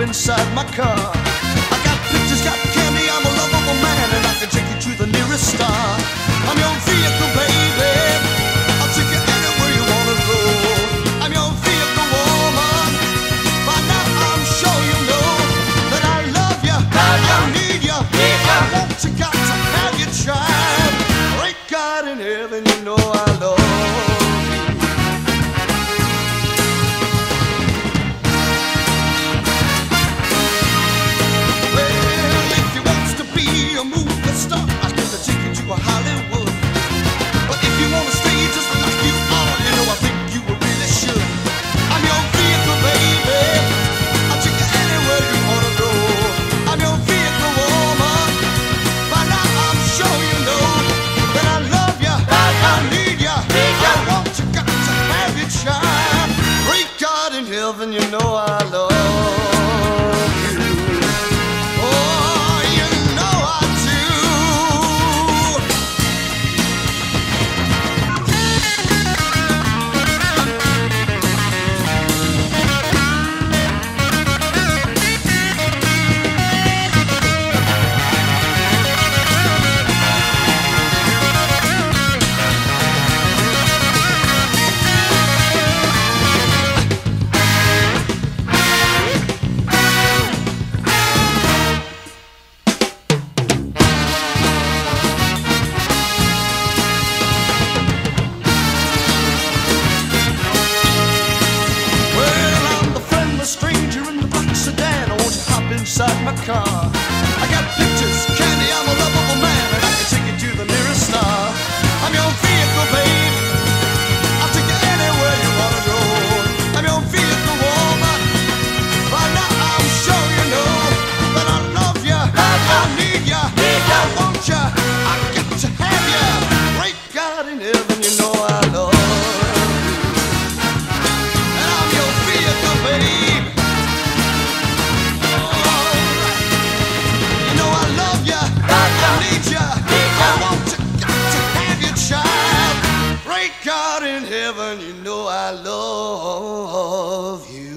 inside my car. you know I inside my car. I got pictures, candy, I'm a lovable man, and I can take you to the nearest star. I'm your vehicle, babe. I'll take you anywhere you wanna go. I'm your vehicle, woman. By now I'm sure you know that I love you, I need you, need I want you, I got to have you. Great God in heaven, you know I love. God in heaven, you know I love you.